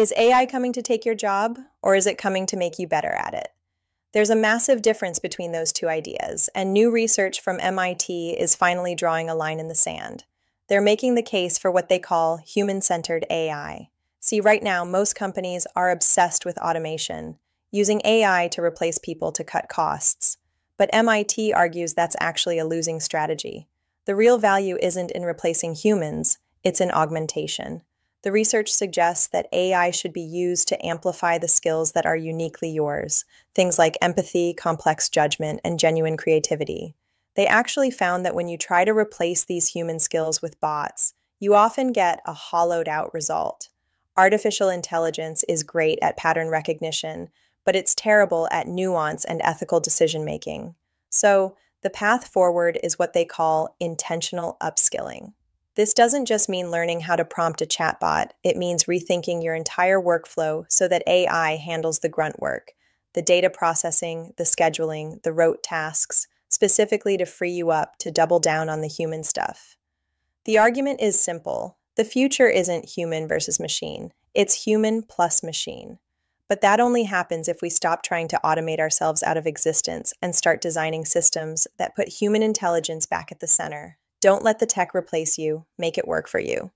Is AI coming to take your job, or is it coming to make you better at it? There's a massive difference between those two ideas, and new research from MIT is finally drawing a line in the sand. They're making the case for what they call human centered AI. See, right now, most companies are obsessed with automation, using AI to replace people to cut costs. But MIT argues that's actually a losing strategy. The real value isn't in replacing humans, it's in augmentation. The research suggests that AI should be used to amplify the skills that are uniquely yours, things like empathy, complex judgment, and genuine creativity. They actually found that when you try to replace these human skills with bots, you often get a hollowed out result. Artificial intelligence is great at pattern recognition, but it's terrible at nuance and ethical decision making. So, the path forward is what they call intentional upskilling. This doesn't just mean learning how to prompt a chatbot, it means rethinking your entire workflow so that AI handles the grunt work the data processing, the scheduling, the rote tasks, specifically to free you up to double down on the human stuff. The argument is simple the future isn't human versus machine, it's human plus machine. But that only happens if we stop trying to automate ourselves out of existence and start designing systems that put human intelligence back at the center. Don't let the tech replace you, make it work for you.